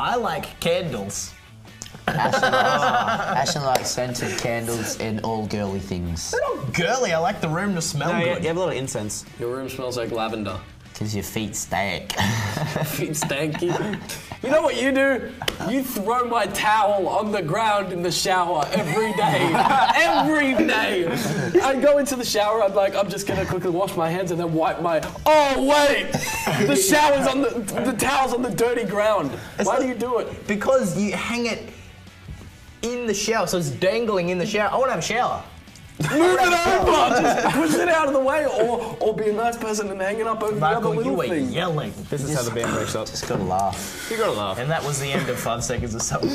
I like candles. Ashton likes, Ashton likes scented candles and all girly things. They're not girly. I like the room to smell No, good. you have a lot of incense. Your room smells like lavender. Because your feet stank. Feet stanky. You know what you do? You throw my towel on the ground in the shower every day. every day. I'd go into the shower, I'd like, I'm just gonna quickly wash my hands and then wipe my. Oh, wait! The shower's on the. The towel's on the dirty ground. Why do you do it? Because you hang it in the shower, so it's dangling in the shower. I want to have a shower. Move it over! Just push it out of the way, or, or be a nice person and hang it up over the Michael, other you little were thing. yelling. This is how the band breaks up. Just gotta laugh. You gotta laugh. And that was the end of five seconds of summer.